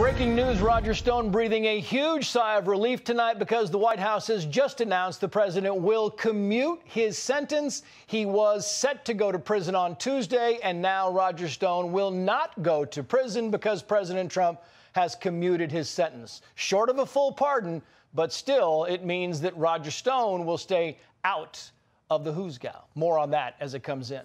Breaking news Roger Stone breathing a huge sigh of relief tonight because the White House has just announced the president will commute his sentence. He was set to go to prison on Tuesday, and now Roger Stone will not go to prison because President Trump has commuted his sentence. Short of a full pardon, but still, it means that Roger Stone will stay out of the Who's Gal. More on that as it comes in.